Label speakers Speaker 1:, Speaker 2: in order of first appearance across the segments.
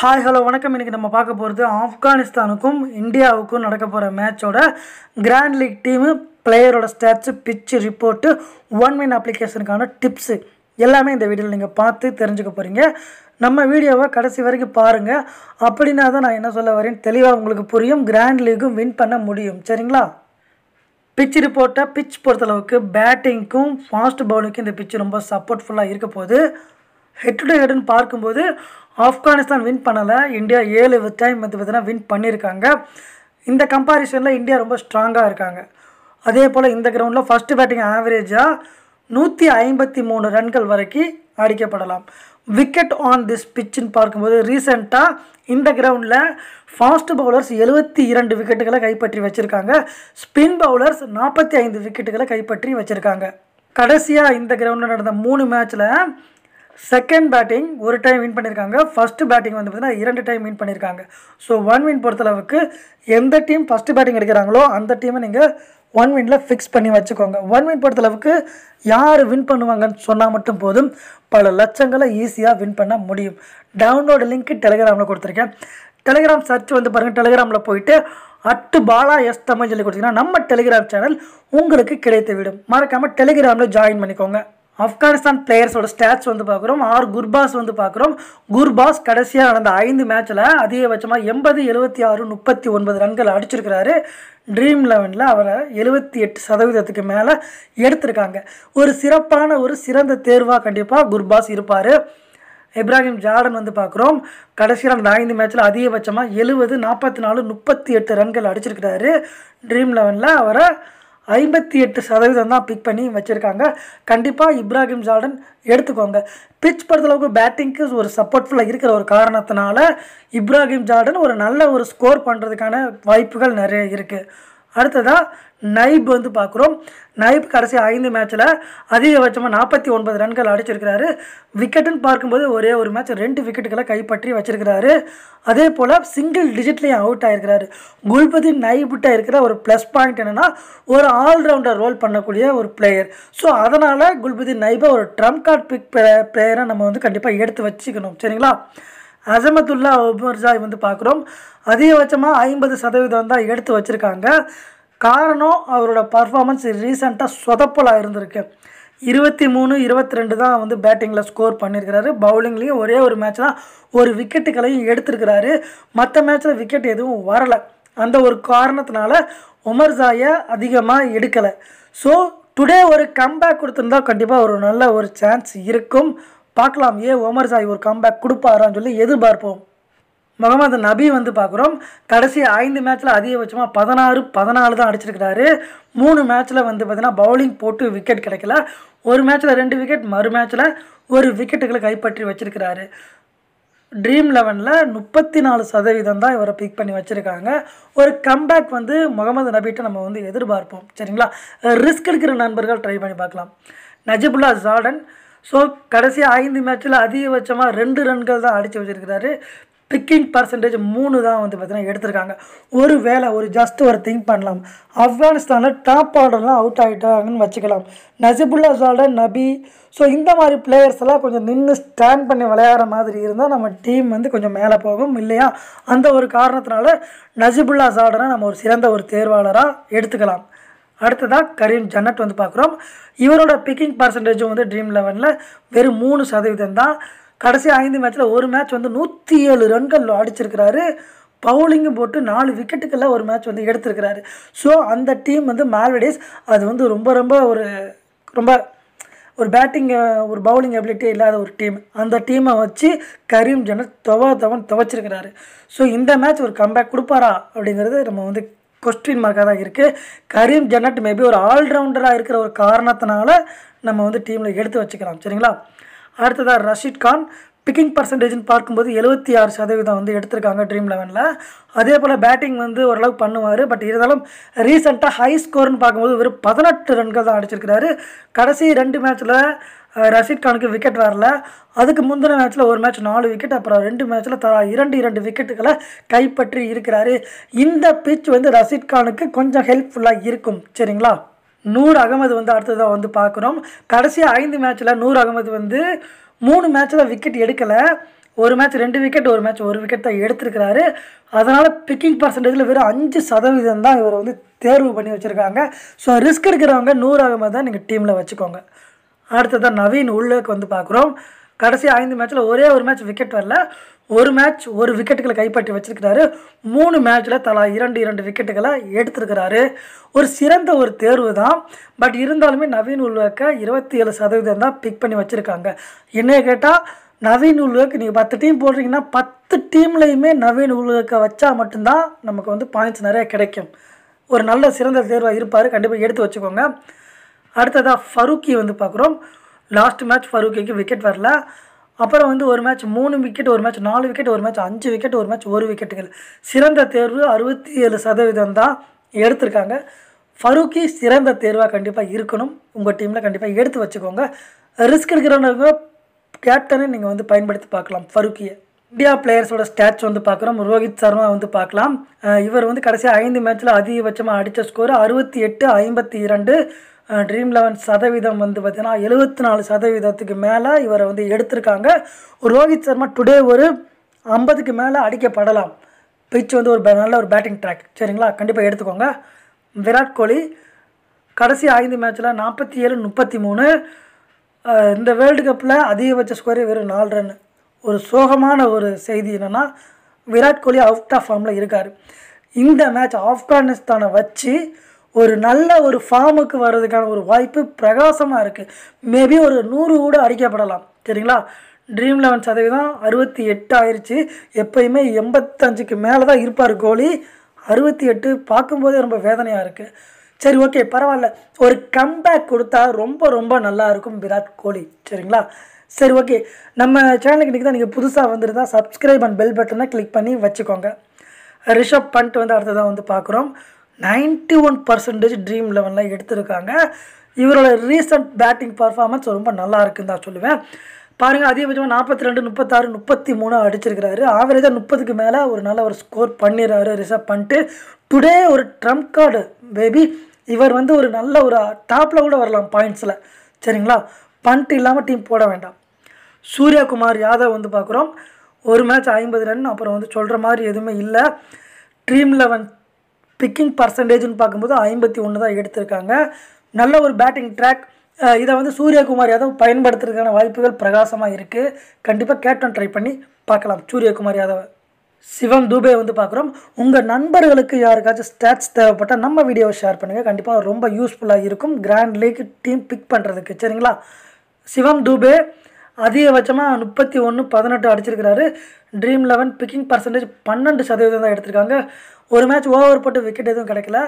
Speaker 1: Hi hello வணக்கம். இன்றைக்கி நம்ம பார்க்க போகிறது ஆப்கானிஸ்தானுக்கும் இந்தியாவுக்கும் நடக்க போகிற மேட்சோட கிராண்ட் லீக் டீமு பிளேயரோட ஸ்டாட்ஸு பிச்சு ரிப்போர்ட்டு ஒன் மின் அப்ளிகேஷனுக்கான டிப்ஸு எல்லாமே இந்த வீடியோவில் நீங்கள் பார்த்து தெரிஞ்சுக்க போகிறீங்க நம்ம வீடியோவை கடைசி வரைக்கும் பாருங்கள் அப்படின்னா தான் நான் என்ன சொல்ல வரேன்? தெளிவாக உங்களுக்கு புரியும். கிராண்ட் லீக்கும் வின் பண்ண முடியும். சரிங்களா? பிச் ரிப்போர்ட்டை பிச் பொறுத்தளவுக்கு பேட்டிங்க்கும் ஃபாஸ்ட் பவுலிங்க்கும் இந்த பிச்சு ரொம்ப சப்போர்ட்ஃபுல்லாக இருக்க போகுது. ஹெட் டு ஹெட்னு பார்க்கும்போது ஆப்கானிஸ்தான் வின் பண்ணலை. இந்தியா ஏழு டைம் வந்து பார்த்தீங்கன்னா வின் பண்ணியிருக்காங்க. இந்த கம்பாரிசனில் இந்தியா ரொம்ப ஸ்ட்ராங்காக இருக்காங்க. அதே போல் இந்த கிரவுண்டில் ஃபஸ்ட்டு பேட்டிங் ஆவரேஜாக நூற்றி ஐம்பத்தி மூணு ரன்கள் வரைக்கும் அடிக்கப்படலாம். விக்கெட் ஆன் திஸ் பிச்சுன்னு பார்க்கும்போது ரீசெண்டாக இந்த கிரவுண்டில் ஃபாஸ்ட் பவுலர்ஸ் எழுபத்தி இரண்டு விக்கெட்டுகளை கைப்பற்றி வச்சுருக்காங்க. ஸ்பின் பவுலர்ஸ் நாற்பத்தி ஐந்து விக்கெட்டுகளை கைப்பற்றி வச்சுருக்காங்க. கடைசியாக இந்த கிரவுண்டில் நடந்த மூணு மேட்ச்சில் செகண்ட் பேட்டிங் ஒரு டைம் வின் பண்ணியிருக்காங்க ஃபஸ்ட்டு பேட்டிங் வந்து பார்த்திங்கன்னா இரண்டு டைம் வின் பண்ணியிருக்காங்க ஸோ ஒன் வின் பொறுத்தளவுக்கு எந்த டீம் ஃபஸ்ட்டு பேட்டிங் எடுக்கிறாங்களோ அந்த டீமை நீங்கள் ஒன் வினில் ஃபிக்ஸ் பண்ணி வச்சுக்கோங்க. ஒன் வின் பொறுத்தளவுக்கு யார் வின் பண்ணுவாங்கன்னு சொன்னால் மட்டும் போதும். பல லட்சங்களை ஈஸியாக வின் பண்ண முடியும். டவுன்லோடு லிங்க் டெலிகிராமில் கொடுத்துருக்கேன். டெலிகிராம் சர்ச் வந்து பாருங்கள் டெலிகிராமில் போயிட்டு அட்டு பாலா எஸ் தமிழ் சொல்லி கொடுத்தீங்கன்னா நம்ம டெலிகிராம் சேனல் உங்களுக்கு கிடைத்து விடும் மறக்காமல் டெலிகிராமில் ஜாயின் பண்ணிக்கோங்க. ஆப்கானிஸ்தான் பிளேயர்ஸோட ஸ்டாட்ஸ் வந்து பார்க்குறோம். ஆர் குர்பாஸ் வந்து பார்க்குறோம். குர்பாஸ் கடைசியாக நடந்த ஐந்து மேட்ச்சில் அதிகபட்சமாக எண்பது எழுபத்தி ஆறு முப்பத்தி ஒன்பது ரன்கள் அடிச்சிருக்கிறாரு. ட்ரீம் லெவனில் அவரை எழுபத்தி எட்டு சதவீதத்துக்கு மேலே எடுத்திருக்காங்க. ஒரு சிறப்பான ஒரு சிறந்த தேர்வாக கண்டிப்பாக குர்பாஸ் இருப்பார். இப்ராஹிம் ஜார்டன் வந்து பார்க்குறோம். கடைசியில் அந்த ஐந்து மேட்ச்சில் அதிகபட்சமாக எழுபது நாற்பத்தி நாலு முப்பத்தி எட்டு ரன்கள் அடிச்சிருக்கிறாரு. ட்ரீம் லெவனில் அவரை ஐம்பத்தி எட்டு சதவீதம் தான் பிக் பண்ணி வச்சுருக்காங்க. கண்டிப்பாக இப்ராஹிம் ஜார்டன் எடுத்துக்கோங்க. பிச் பொறுத்தளவுக்கு பேட்டிங்க்கு ஒரு சப்போர்ட்ஃபுல்லாக இருக்கிற ஒரு காரணத்தினால இப்ராஹிம் ஜார்டன் ஒரு நல்ல ஒரு ஸ்கோர் பண்ணுறதுக்கான வாய்ப்புகள் நிறைய இருக்குது அடுத்ததாக நைப் வந்து பார்க்குறோம். நைப் கடைசி ஐந்து மேட்ச்சில் அதிகபட்சமாக நாற்பத்தி ஒன்பது ரன்கள் அடிச்சிருக்கிறாரு. விக்கெட்டுன்னு பார்க்கும்போது ஒரே ஒரு மேட்ச் ரெண்டு விக்கெட்டுகளை கைப்பற்றி வச்சிருக்கிறாரு. அதே போல் சிங்கிள் டிஜிட்லேயும் அவுட் ஆகிருக்கிறாரு குல்பதி நைபிட்ட இருக்கிற ஒரு ப்ளஸ் பாயிண்ட் என்னென்னா ஒரு ஆல்ரவுண்டர் ரோல் பண்ணக்கூடிய ஒரு பிளேயர் ஸோ அதனால் குல்பதி நைபை ஒரு ட்ரம் கார்ட் பிக் பிளேயராக நம்ம வந்து கண்டிப்பாக எடுத்து வச்சுக்கணும். சரிங்களா? அசமத்துல்லா ஒபர்ஜாய் வந்து பார்க்குறோம். அதிகபட்சமாக ஐம்பது சதவீதம் தான் எடுத்து வச்சுருக்காங்க. காரணம் அவரோட பர்ஃபார்மன்ஸ் ரீசெண்டாக சொதப்பலாக இருந்திருக்கு. இருபத்தி மூணு இருபத்தி ரெண்டு தான் வந்து பேட்டிங்கில் ஸ்கோர் பண்ணியிருக்கிறாரு பவுலிங்லேயும் ஒரே ஒரு மேட்ச் தான் ஒரு விக்கெட்டுகளையும் எடுத்திருக்கிறாரு. மற்ற மேட்ச்சில் விக்கெட் எதுவும் வரலை. அந்த ஒரு காரணத்தினால உமர்ஜாயை அதிகமாக எடுக்கலை. ஸோ டுடே ஒரு கம்பேக் கொடுத்துருந்தா கண்டிப்பாக ஒரு நல்ல ஒரு சான்ஸ் இருக்கும். பார்க்கலாம். ஏ ஒமர் சாய் ஒரு கம்பேக் கொடுப்பாரான்னு சொல்லி எதிர்பார்ப்போம். முகமது நபி வந்து பார்க்குறோம். கடைசி ஐந்து மேட்ச்சில் அதிகபட்சமாக பதினாறு பதினாலு தான் அடிச்சிருக்கிறாரு. மூணு மேட்ச்சில் வந்து பார்த்திங்கன்னா பவுலிங் போட்டு விக்கெட் கிடைக்கல. ஒரு மேட்ச்சில் ரெண்டு விக்கெட் மறு மேட்ச்சில் ஒரு விக்கெட்டுகளை கைப்பற்றி வச்சிருக்கிறாரு. ட்ரீம் லெவனில் முப்பத்தி நாலு சதவீதம் தான் இவரை பிக் பண்ணி வச்சுருக்காங்க. ஒரு கம்பேக் வந்து முகமது நபிட்ட நம்ம வந்து எதிர்பார்ப்போம். சரிங்களா? ரிஸ்க் எடுக்கிற நண்பர்கள் ட்ரை பண்ணி பார்க்கலாம். நஜிபுல்லா ஜார்டன் ஸோ கடைசி ஐந்து மேட்ச்சில் அதிகபட்சமாக ரெண்டு ரன்கள் தான் அடித்து வச்சுருக்கிறாரு. பிக்கிங் பர்சன்டேஜ் மூணு தான் வந்து பார்த்தீங்கன்னா எடுத்திருக்காங்க. ஒரு வேலை ஒரு ஜஸ்ட் ஒரு திங்க் பண்ணலாம். ஆப்கானிஸ்தானில் டாப் ஆர்டர்லாம் அவுட் ஆகிட்டாங்கன்னு வச்சுக்கலாம். நசிபுல்லா ஜால்டன் நபி. ஸோ இந்த மாதிரி பிளேயர்ஸ் எல்லாம் கொஞ்சம் நின்று ஸ்டாண்ட் பண்ணி விளையாடுற மாதிரி இருந்தால் நம்ம டீம் வந்து கொஞ்சம் மேலே போகும் இல்லையா? அந்த ஒரு காரணத்தினால நசிபுல்லா ஜால்டனை நம்ம ஒரு சிறந்த ஒரு தேர்வாளராக எடுத்துக்கலாம். அடுத்ததாக கரீம் ஜன்னட் வந்து பார்க்குறோம். இவரோட பிக்கிங் பர்சன்டேஜும் வந்து ட்ரீம் லெவனில் வெறும் மூணு சதவீதம் தான். கடைசி ஐந்து மேட்ச்சில் ஒரு மேட்ச் வந்து நூற்றி ஏழு ரன்கள் அடிச்சிருக்கிறாரு. பவுலிங்கும் போட்டு நாலு விக்கெட்டுக்கெல்லாம் ஒரு மேட்ச் வந்து எடுத்திருக்கிறாரு. ஸோ அந்த டீம் வந்து மால்வடேஸ் அது வந்து ரொம்ப ரொம்ப ஒரு ரொம்ப ஒரு பேட்டிங் ஒரு பவுலிங் எபிலிட்டி இல்லாத ஒரு டீம் அந்த டீமை வச்சு கரீம் ஜன்னட் துவ தவன் துவச்சிருக்கிறாரு. ஸோ இந்த மேட்ச் ஒரு கம்பேக் கொடுப்பாரா அப்படிங்கிறது நம்ம வந்து கொஸ்டின் மார்க்காக தான் இருக்குது கரீம் ஜன்னட் மேபி ஒரு ஆல்ரவுண்டராக இருக்கிற ஒரு காரணத்தினால நம்ம வந்து டீமில் எடுத்து வச்சுக்கலாம். சரிங்களா? அடுத்ததாக ரஷீத் கான். பிக்கிங் பர்சன்டேஜ்னு பார்க்கும்போது எழுபத்தி ஆறு சதவீதம் வந்து எடுத்திருக்காங்க ட்ரீம் லெவனில் அதே போல் பேட்டிங் வந்து ஓரளவு பண்ணுவார். பட் இருந்தாலும் ரீசெண்டாக ஹை ஸ்கோர்னு பார்க்கும்போது வெறும் பதினெட்டு ரன்கள் தான் அடிச்சிருக்கிறாரு. கடைசி ரெண்டு மேட்ச்சில் ரஷீத் கானுக்கு விக்கெட் வரல. அதுக்கு முந்தின மேட்ச்சில் ஒரு மேட்ச் நாலு விக்கெட் அப்புறம் ரெண்டு மேட்ச்சில் த இரண்டு இரண்டு விக்கெட்டுகளை கைப்பற்றி இருக்கிறாரு. இந்த பிச் வந்து ரஷீத் கானுக்கு கொஞ்சம் ஹெல்ப்ஃபுல்லாக இருக்கும். சரிங்களா? நூர் அகமது வந்து அடுத்ததாக வந்து பார்க்குறோம். கடைசி ஐந்து மேட்ச்சில் நூர் அகமது வந்து மூணு மேட்ச்சில் விக்கெட் எடுக்கலை. ஒரு மேட்ச் ரெண்டு விக்கெட் ஒரு மேட்ச் ஒரு விக்கெட் தான் எடுத்திருக்கிறாரு. அதனால் பிக்கிங் பர்சன்டேஜில் வெறும் அஞ்சு சதவீதம் தான் இவர் வந்து தேர்வு பண்ணி வச்சுருக்காங்க. ஸோ ரிஸ்க் எடுக்கிறவங்க நூறு அகமது தான் நீங்கள் டீமில் வச்சுக்கோங்க. அடுத்ததான் நவீன் உள்ளுக்கு வந்து பார்க்குறோம். கடைசி ஐந்து மேட்ச்சில் ஒரே ஒரு மேட்ச் விக்கெட் வரல. ஒரு மேட்ச் ஒரு விக்கெட்டுகளை கைப்பற்றி வச்சிருக்கிறாரு. மூணு மேட்ச்சில் தலா இரண்டு இரண்டு விக்கெட்டுகளை எடுத்திருக்கிறாரு. ஒரு சிறந்த ஒரு தேர்வு தான். பட் இருந்தாலுமே நவீன் உல்வேக்க இருபத்தி ஏழு சதவீதம் தான் பிக் பண்ணி வச்சுருக்காங்க. என்னைய கேட்டால் நவீன் உல்வேக் நீங்கள் பத்து டீம் போடுறீங்கன்னா பத்து டீம்லையுமே நவீன் உல்வேக்கை வச்சா மட்டும்தான் நமக்கு வந்து பாயிண்ட்ஸ் நிறைய கிடைக்கும். ஒரு நல்ல சிறந்த தேர்வாக இருப்பார். கண்டிப்பாக எடுத்து வச்சுக்கோங்க. அடுத்ததாக ஃபரூக்கி வந்து பார்க்குறோம் லாஸ்ட் மேட்ச் ஃபரூக்கிக்கு விக்கெட் வரல. அப்புறம் வந்து ஒரு மேட்ச் மூணு விக்கெட் ஒரு மேட்ச் நாலு விக்கெட் ஒரு மேட்ச் அஞ்சு விக்கெட் ஒரு மேட்ச் ஒரு விக்கெட்டுகள் சிறந்த தேர்வு அறுபத்தி ஏழு சதவீதம் தான் எடுத்திருக்காங்க. ஃபரூக்கி சிறந்த தேர்வாக கண்டிப்பாக இருக்கணும். உங்கள் டீமில் கண்டிப்பாக எடுத்து வச்சுக்கோங்க. ரிஸ்க் எடுக்கிறவங்க கேப்டனை நீங்கள் வந்து பயன்படுத்தி பார்க்கலாம். ஃபருக்கியை. இந்தியா பிளேயர்ஸோட ஸ்டாட்ச் வந்து பார்க்குறோம் ரோஹித் சர்மா வந்து பார்க்கலாம். இவர் வந்து கடைசியாக ஐந்து மேட்ச்சில் அதிகபட்சமாக அடித்த ஸ்கோர் அறுபத்தி எட்டு ஐம்பத்தி இரண்டு. ட்ரீம் லெவன் சதவீதம் வந்து பார்த்திங்கன்னா எழுபத்தி நாலு சதவீதத்துக்கு மேலே இவரை வந்து எடுத்திருக்காங்க. ரோஹித் சர்மா டுடே ஒரு ஐம்பதுக்கு மேலே அடிக்கப்படலாம். பிச் வந்து ஒரு நல்ல ஒரு பேட்டிங் ட்ராக் சரிங்களா? கண்டிப்பாக எடுத்துக்கோங்க. விராட் கோலி கடைசி ஐந்து மேட்ச்சில் நாற்பத்தி ஏழு முப்பத்தி மூணு இந்த வேர்ல்டு கப்பில் அதிகபட்ச ஸ்கோரே வெறும் நாலு ரன் ஒரு சோகமான ஒரு செய்தி என்னென்னா விராட் கோலி அவுட் ஆஃப் ஃபார்மில் இருக்கார். இந்த மேட்ச் ஆப்கானிஸ்தானை வச்சு ஒரு நல்ல ஒரு ஃபார்முக்கு வர்றதுக்கான ஒரு வாய்ப்பு பிரகாசமாக இருக்குது மேபி ஒரு நூறு கூட அடிக்கப்படலாம். சரிங்களா? ட்ரீம் லெவன் சதவீதம் அறுபத்தி எட்டு ஆயிடுச்சு எப்பயுமே எண்பத்தஞ்சுக்கு மேலே தான் இருப்பார் கோலி. அறுபத்தி எட்டு பார்க்கும்போதே ரொம்ப வேதனையாக இருக்குது சரி ஓகே பரவாயில்ல. ஒரு கம்பேக் கொடுத்தா ரொம்ப ரொம்ப நல்லா இருக்கும் விராட் கோலி. சரிங்களா? சரி ஓகே நம்ம சேனலுக்கு இன்றைக்கி தான் நீங்கள் புதுசாக வந்துருந்தா சப்ஸ்கிரைப் அண்ட் பெல் பட்டனை கிளிக் பண்ணி வச்சுக்கோங்க. ரிஷப் பண்ட் வந்து அடுத்ததாக வந்து பார்க்குறோம். 91% ஒன் பர்சன்டேஜ் ட்ரீம் லெவனில் எடுத்திருக்காங்க. இவரோட ரீசன்ட் பேட்டிங் பர்ஃபார்மன்ஸ் ரொம்ப நல்லா இருக்குன்னு தான் சொல்லுவேன். பாருங்கள் அதிகபட்சமாக நாற்பத்தி ரெண்டு முப்பத்தாறு முப்பத்தி மூணு அடிச்சிருக்கிறாரு ஆவரேஜாக முப்பதுக்கு மேலே ஒரு நல்ல ஒரு ஸ்கோர் பண்ணிடுறாரு ரிசர்வ் பண்ணிட்டு. டுடே ஒரு ட்ரம்ப் கார்டு பேபி இவர் வந்து ஒரு நல்ல ஒரு டாப்பில் கூட வரலாம் பாயிண்ட்ஸில் சரிங்களா? பண்ட் இல்லாமல் டீம் போட வேண்டாம். சூர்யகுமார் யாதவ் வந்து பார்க்குறோம். ஒரு மேட்ச் ஐம்பது ரன் அப்புறம் வந்து சொல்கிற மாதிரி எதுவுமே இல்லை. ட்ரீம் லெவன் பிக்கிங் பர்சன்டேஜ்னு பார்க்கும்போது ஐம்பத்தி ஒன்று தான் எடுத்திருக்காங்க. நல்ல ஒரு பேட்டிங் ட்ராக் இதை வந்து சூரியகுமார் யாதவ் பயன்படுத்துறதுக்கான வாய்ப்புகள் பிரகாசமாக இருக்குது கண்டிப்பாக கேப்டன் ட்ரை பண்ணி பார்க்கலாம். சூரியகுமார் யாதவ் சிவம் தூபே வந்து பார்க்குறோம். உங்கள் நண்பர்களுக்கு யாருக்காச்சும் ஸ்டாட்ஸ் தேவைப்பட்டால் நம்ம வீடியோவை ஷேர் பண்ணுங்கள் கண்டிப்பாக ரொம்ப யூஸ்ஃபுல்லாக இருக்கும். கிராண்ட் லீக் டீம் பிக் பண்ணுறதுக்கு சரிங்களா? சிவம் தூபே அதிகபட்சமாக முப்பத்தி ஒன்று பதினெட்டு அடிச்சிருக்கிறாரு. ட்ரீம் லெவன் பிக்கிங் பர்சன்டேஜ் பன்னெண்டு சதவீதம் தான் எடுத்திருக்காங்க. ஒரு மேட்ச் ஓவர் போட்டு விக்கெட் எதுவும் கிடைக்கல.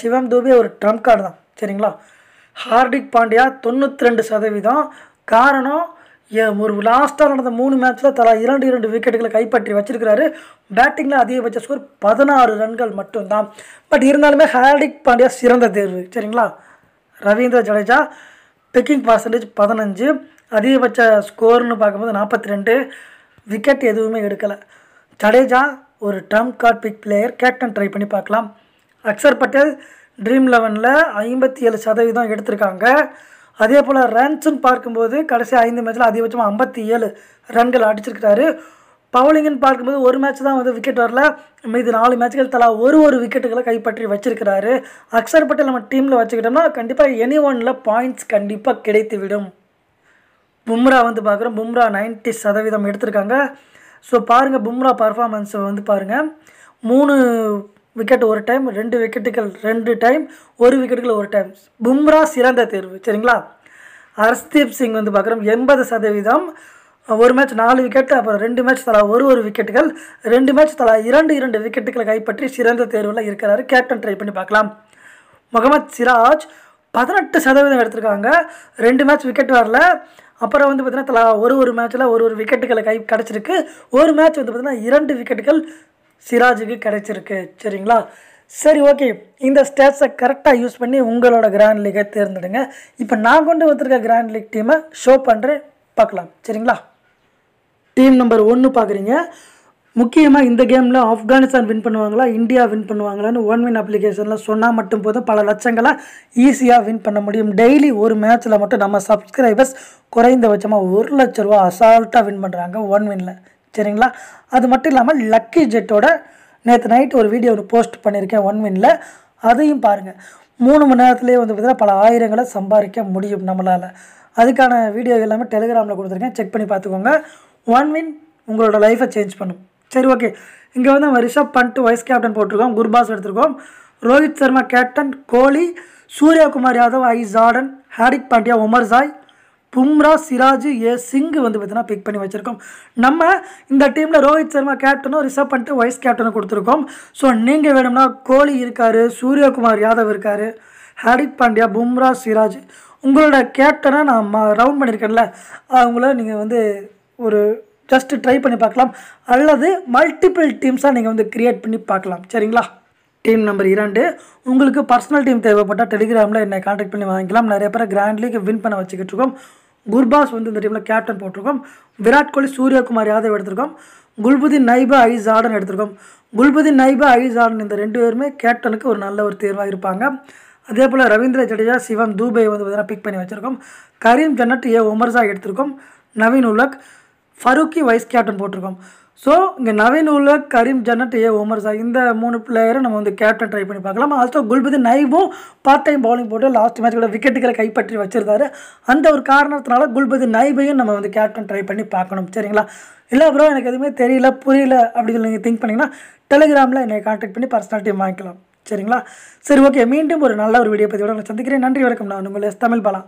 Speaker 1: சிவம் தூபே ஒரு ட்ரம்ப் கார்டு தான். சரிங்களா? ஹார்திக் பாண்டியா தொண்ணூற்றி ரெண்டு சதவீதம். காரணம் ஒரு லாஸ்ட்டாக நடந்த மூணு மேட்ச்சில் தலா இரண்டு இரண்டு விக்கெட்டுகளை கைப்பற்றி வச்சிருக்கிறாரு. பேட்டிங்கில் அதிகபட்ச ஸ்கோர் பதினாறு ரன்கள் மட்டும்தான். பட் இருந்தாலுமே ஹார்திக் பாண்டியா சிறந்த தேர்வு. சரிங்களா? ரவீந்திர ஜடேஜா பிக்கிங் பர்சன்டேஜ் பதினஞ்சு அதிகபட்ச ஸ்கோர்னு பார்க்கும்போது நாற்பத்தி ரெண்டு விக்கெட் எதுவுமே எடுக்கலை. ஜடேஜா ஒரு trump card big player. Captain try பண்ணி பார்க்கலாம். அக்சர் பட்டேல் ட்ரீம் லெவனில் ஐம்பத்தி ஏழு சதவீதம் எடுத்திருக்காங்க. அதே போல் ரன்ஸுன்னு பார்க்கும்போது கடைசி ஐந்து மேட்ச்சில் அதிகபட்சமாக ஐம்பத்தி ஏழு ரன்கள் அடிச்சிருக்கிறாரு. பவுலிங்குன்னு பார்க்கும்போது ஒரு மேட்ச் தான் வந்து விக்கெட் வரல. மீதி நாலு மேட்ச்கள் தலா ஒரு ஒரு விக்கெட்டுகளை கைப்பற்றி வச்சிருக்கிறாரு. அக்ஷர் பட்டேல் நம்ம டீமில் வச்சுக்கிட்டோம்னா கண்டிப்பாக எனி ஒனில் பாயிண்ட்ஸ் கண்டிப்பாக கிடைத்து விடும் பும்ரா வந்து பார்க்குறோம். பும்ரா 90% சதவீதம் எடுத்திருக்காங்க. ஸோ பாருங்கள் பும்ரா பர்ஃபார்மன்ஸை வந்து பாருங்கள் மூணு விக்கெட் ஒரு டைம் ரெண்டு விக்கெட்டுகள் ரெண்டு டைம் ஒரு விக்கெட்டுகள் ஒரு டைம் பும்ரா சிறந்த தேர்வு சரிங்களா? ஹர்ஸ்தீப் சிங் வந்து பார்க்குறோம் எண்பது சதவீதம். ஒரு மேட்ச் நாலு விக்கெட் அப்புறம் ரெண்டு மேட்ச் தலா ஒரு ஒரு விக்கெட்டுகள் ரெண்டு மேட்ச் தலா இரண்டு இரண்டு விக்கெட்டுகளை கைப்பற்றி சிறந்த தேர்வில் இருக்கிறாரு. கேப்டன் ட்ரை பண்ணி பார்க்கலாம். முகமது சிராஜ் பதினெட்டு சதவீதம் எடுத்திருக்காங்க. ரெண்டு மேட்ச் விக்கெட் வரல. அப்புறம் வந்து பார்த்திங்கன்னா தலா ஒரு ஒரு மேட்ச்சில் ஒரு ஒரு விக்கெட்டுகளை கை கிடச்சிருக்கு. ஒரு மேட்ச் வந்து பார்த்திங்கன்னா இரண்டு விக்கெட்டுகள் சிராஜுக்கு கிடைச்சிருக்கு. சரிங்களா? சரி ஓகே இந்த ஸ்டேட்ஸை கரெக்டாக யூஸ் பண்ணி உங்களோட கிராண்ட் லீகை தேர்ந்தெடுங்க. இப்போ நான் கொண்டு வந்திருக்க கிராண்ட் லீக் டீமை ஷோ பண்ணுறேன் பார்க்கலாம். சரிங்களா? டீம் நம்பர் ஒன்று பார்க்குறீங்க. முக்கியமாக இந்த கேமில் ஆப்கானிஸ்தான் வின் பண்ணுவாங்களா இந்தியா வின் பண்ணுவாங்களான்னு ஒன் வின் அப்ளிகேஷனில் சொன்னால் மட்டும் போதும். பல லட்சங்களை ஈஸியாக வின் பண்ண முடியும். டெய்லி ஒரு மேட்ச்சில் மட்டும் நம்ம சப்ஸ்கிரைபர்ஸ் குறைந்தபட்சமாக ஒரு லட்ச ரூபா அசால்ட்டாக வின் பண்ணுறாங்க ஒன் வினில் சரிங்களா? அது மட்டும் இல்லாமல் லக்கி ஜெட்டோட நேற்று நைட் ஒரு வீடியோ ஒன்று போஸ்ட் பண்ணியிருக்கேன் ஒன் வினில் அதையும் பாருங்கள் மூணு மணி நேரத்துலேயே வந்து பார்த்தீங்கன்னா பல ஆயிரங்களை சம்பாதிக்க முடியும் நம்மளால். அதுக்கான வீடியோ எல்லாமே டெலிகிராமில் கொடுத்துருக்கேன். செக் பண்ணி பார்த்துக்கோங்க. ஒன் வின் உங்களோட லைஃப்பை சேஞ்ச் பண்ணும். சரி ஓகே இங்கே வந்து நம்ம ரிஷப் பண்ணிட்டு வைஸ் கேப்டன் போட்டிருக்கோம். குர்பாஸ் எடுத்திருக்கோம். ரோஹித் சர்மா கேப்டன் கோலி சூர்யாகுமார் யாதவ் ஐ. ஜார்டன் ஹாரிக் பாண்டியா உமர் ஜாய் பும்ரா சிராஜ் ஏ. சிங் வந்து பார்த்தீங்கன்னா பிக் பண்ணி வச்சுருக்கோம். நம்ம இந்த டீமில் ரோஹித் சர்மா கேப்டனும் ரிஷப் பண்ணிட்டு வைஸ் கேப்டனும் கொடுத்துருக்கோம். ஸோ நீங்கள் வேணும்னா கோலி இருக்கார் சூர்யகுமார் யாதவ் இருக்கார் ஹாரிக் பாண்டியா பும்ரா சிராஜ் உங்களோட கேப்டனை நான் ரவுண்ட் பண்ணியிருக்கேன்ல அவங்கள நீங்கள் வந்து ஒரு ஜஸ்ட்டு ட்ரை பண்ணி பார்க்கலாம். அல்லது மல்டிபிள் டீம்ஸாக நீங்கள் வந்து க்ரியேட் பண்ணி பார்க்கலாம். சரிங்களா? டீம் நம்பர் இரண்டு. உங்களுக்கு பர்சனல் டீம் தேவைப்பட்டால் டெலிகிராமில் என்னை காண்டாக்ட் பண்ணி வாங்கிக்கலாம். நிறைய பேரை கிராண்ட் லீக் வின் பண்ண வச்சுக்கிட்டு இருக்கோம் குர்பாஸ் வந்து இந்த டீமில் கேப்டன் போட்டிருக்கோம். விராட் கோலி சூரியகுமார் யாதவ் எடுத்திருக்கோம். குல்புதீன் நைபா ஐஸ் ஜார்டன் எடுத்திருக்கோம். குல்புதீன் நைபா ஐஸ் ஜார்டன் இந்த ரெண்டு பேருமே கேப்டனுக்கு ஒரு நல்ல ஒரு தேர்வாக இருப்பாங்க. அதே போல் ரவீந்திர ஜடேஜா சிவம் தூபை வந்து பார்த்தீங்கன்னா பிக் பண்ணி வச்சுருக்கோம். கரீம் ஜன்னட் ஏ. உமர்ஸா எடுத்திருக்கோம். நவீன் உலக் ஃபரூக்கி வைஸ் கேப்டன் போட்டிருக்கோம். ஸோ இங்கே நவீன் உலக் கரீம் ஜன்னட் ஏ உமர்ஸா இந்த மூணு பிளேயரை நம்ம வந்து கேப்டன் ட்ரை பண்ணி பார்க்கலாம். ஆல்சோ குல்பதி நைவும் பார்ட் டைம் பவுலிங் போட்டு லாஸ்ட் மேட்ச் கூட விக்கெட்டுகளை கைப்பற்றி வச்சிருந்தாரு. அந்த ஒரு காரணத்தினால குல்பதி நைபையும் நம்ம வந்து கேப்டன் ட்ரை பண்ணி பார்க்கணும். சரிங்களா? இல்லை ப்ரோ எனக்கு எதுவுமே தெரியல புரியல அப்படின்னு சொல்லி நீங்கள் திங்க் பண்ணிங்கன்னா டெலிகிராமில் என்னை காண்டாக்ட் பண்ணி பர்சனாலிட்டியும் வாங்கிக்கலாம். சரிங்களா? சரி ஓகே மீண்டும் ஒரு நல்ல ஒரு வீடியோ பதிவோட உங்களை சந்திக்கிறேன். நன்றி வணக்கம். நான் உங்கள் எஸ் தமிழ் பாலா.